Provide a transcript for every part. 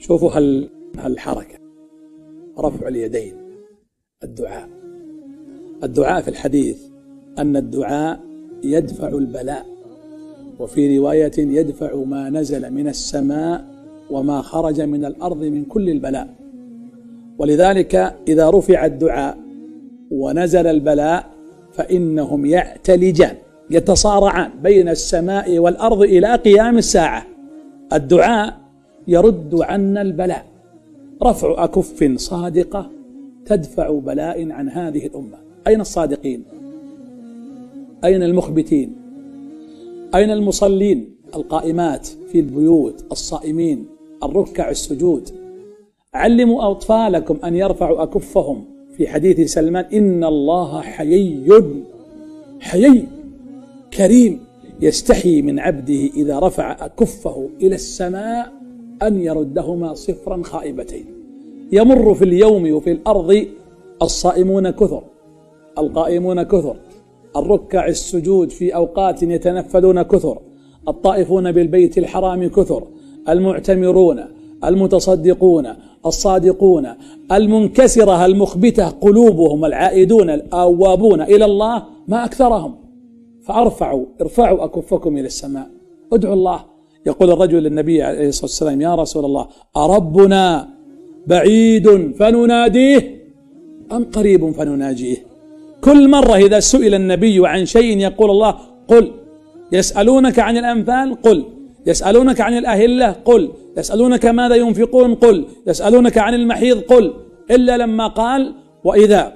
شوفوا هال هالحركة. رفع اليدين. الدعاء. الدعاء في الحديث. أن الدعاء يدفع البلاء. وفي رواية يدفع ما نزل من السماء وما خرج من الأرض من كل البلاء. ولذلك إذا رفع الدعاء ونزل البلاء فإنهم يعتلجان يتصارعان بين السماء والأرض إلى قيام الساعة. الدعاء يرد عنا البلاء. رفع أكف صادقة تدفع بلاء عن هذه الأمة. أين الصادقين؟ أين المخبتين؟ أين المصلين؟ القائمات في البيوت الصائمين الركع السجود. علموا أطفالكم أن يرفعوا أكفهم. في حديث سلمان إن الله حيي حيي كريم يستحي من عبده إذا رفع أكفه إلى السماء أن يردهما صفرا خائبتين. يمر في اليوم وفي الأرض الصائمون كثر القائمون كثر الركع السجود في أوقات يتنفلون كثر الطائفون بالبيت الحرام كثر المعتمرون المتصدقون الصادقون المنكسرة المخبتة قلوبهم العائدون الأوابون إلى الله ما أكثرهم. فأرفعوا ارفعوا أكفكم إلى السماء. ادعوا الله يقول الرجل للنبي عليه الصلاة والسلام يا رسول الله أربنا بعيد فنناديه أم قريب فنناجيه؟ كل مرة إذا سئل النبي عن شيء يقول الله قل. يسألونك عن الأنفال قل. يسألونك عن الأهلة قل. يسألونك ماذا ينفقون قل. يسألونك عن المحيض قل. إلا لما قال وإذا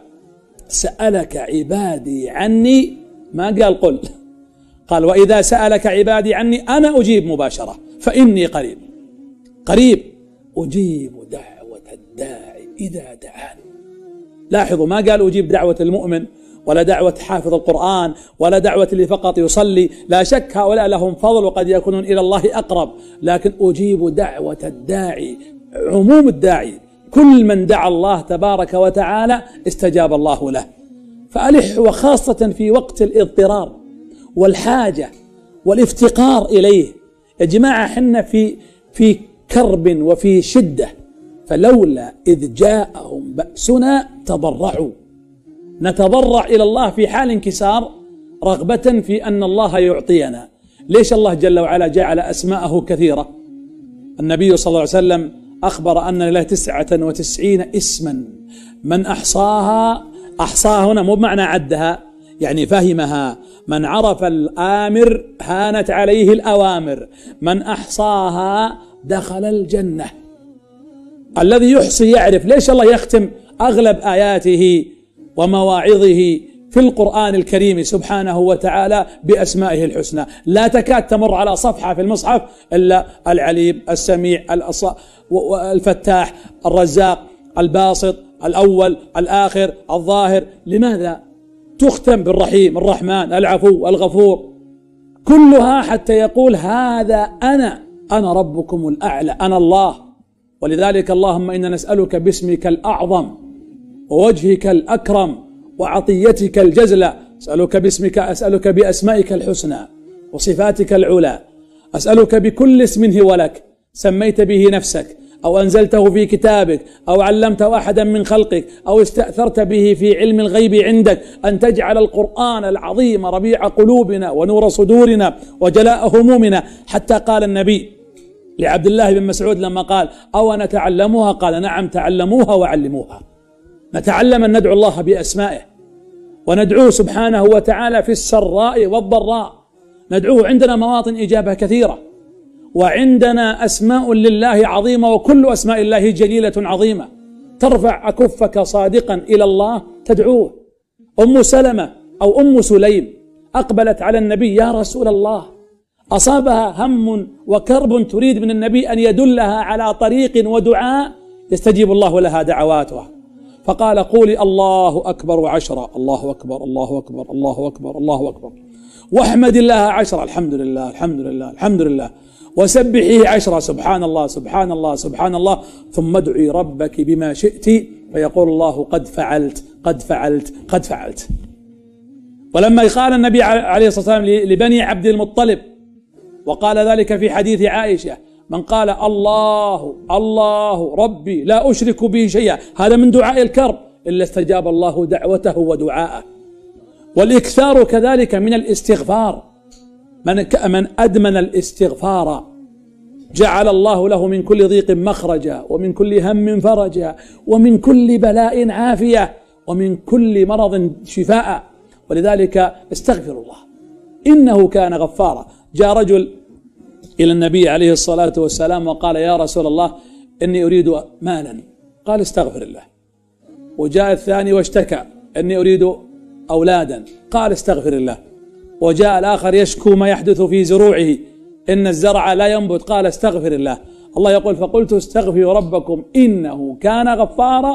سألك عبادي عني ما قال قل. قال وإذا سألك عبادي عني أنا أجيب مباشرة فإني قريب. قريب أجيب دعوة الداعي إذا دعاني. لاحظوا ما قال أجيب دعوة المؤمن ولا دعوة حافظ القرآن ولا دعوة اللي فقط يصلي. لا شك هؤلاء لهم فضل وقد يكونون إلى الله أقرب. لكن أجيب دعوة الداعي عموم الداعي. كل من دعا الله تبارك وتعالى استجاب الله له. فألح وخاصة في وقت الإضطرار. والحاجة والافتقار إليه. يا جماعة حنا في في كرب وفي شدة. فلولا إذ جاءهم بأسنا تضرعوا. نتضرع إلى الله في حال انكسار رغبة في أن الله يعطينا. ليش الله جل وعلا جعل أسماءه كثيرة؟ النبي صلى الله عليه وسلم أخبر أن له تسعة وتسعين اسما. من أحصاها أحصاها هنا مو بمعنى عدها. يعني فهمها من عرف الآمر هانت عليه الأوامر من أحصاها دخل الجنة. الذي يحصي يعرف ليش الله يختم أغلب آياته ومواعظه في القرآن الكريم سبحانه وتعالى بأسمائه الحسنى. لا تكاد تمر على صفحة في المصحف إلا العليم السميع الفتاح الرزاق الباسط الأول الآخر الظاهر. لماذا؟ تختم بالرحيم الرحمن العفو الغفور. كلها حتى يقول هذا أنا أنا ربكم الأعلى أنا الله. ولذلك اللهم إنا نسألك باسمك الأعظم ووجهك الأكرم وعطيتك الجزلة أسألك باسمك أسألك بأسمائك الحسنى وصفاتك العلى. أسألك بكل اسم هو لك سميت به نفسك أو أنزلته في كتابك أو علمته أحدا من خلقك أو استأثرت به في علم الغيب عندك أن تجعل القرآن العظيم ربيع قلوبنا ونور صدورنا وجلاء همومنا. حتى قال النبي لعبد الله بن مسعود لما قال أو نتعلموها قال نعم تعلموها وعلموها. نتعلم أن ندعو الله بأسمائه وندعوه سبحانه وتعالى في السراء والضراء. ندعوه عندنا مواطن إجابة كثيرة. وعندنا أسماء لله عظيمة وكل أسماء الله جليلة عظيمة. ترفع أكفك صادقا إلى الله تدعوه. أم سلمة أو أم سليم أقبلت على النبي يا رسول الله أصابها هم وكرب تريد من النبي أن يدلها على طريق ودعاء يستجيب الله لها دعواتها. فقال قولي الله أكبر عشرة الله أكبر الله أكبر الله أكبر الله أكبر. واحمد الله عشرة الحمد لله الحمد لله الحمد لله. وسبحيه عشرة سبحان الله سبحان الله سبحان الله. ثم ادعي ربك بما شئت فيقول الله قد فعلت قد فعلت قد فعلت. ولما قال النبي عليه الصلاة والسلام لبني عبد المطلب وقال ذلك في حديث عائشة من قال الله الله ربي لا أشرك به شيئا. هذا من دعاء الكرب إلا استجاب الله دعوته ودعاءه. والإكثار كذلك من الاستغفار. من من أدمن الاستغفار جعل الله له من كل ضيق مخرجا ومن كل هم فرجا ومن كل بلاء عافية ومن كل مرض شفاء. ولذلك استغفر الله. إنه كان غفارا. جاء رجل إلى النبي عليه الصلاة والسلام وقال يا رسول الله إني أريد مالا. قال استغفر الله. وجاء الثاني واشتكى إني أريد أولادا. قال استغفر الله. وجاء الآخر يشكو ما يحدث في زروعه. إن الزرع لا ينبت. قال استغفر الله. الله يقول فقلت استغفروا ربكم إنه كان غفارا.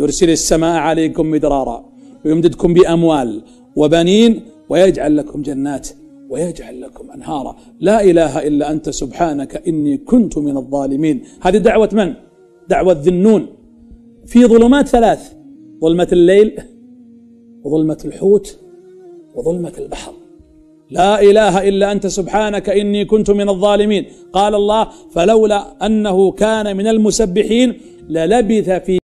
يرسل السماء عليكم مدرارا. ويمددكم بأموال وبنين ويجعل لكم جنات ويجعل لكم أنهارا. لا إله إلا أنت سبحانك إني كنت من الظالمين. هذه دعوة من؟ دعوة ذنون. في ظلمات ثلاث. ظلمة الليل وظلمة الحوت وظلمة البحر. لا إله إلا أنت سبحانك إني كنت من الظالمين. قال الله فلولا أنه كان من المسبحين للبث في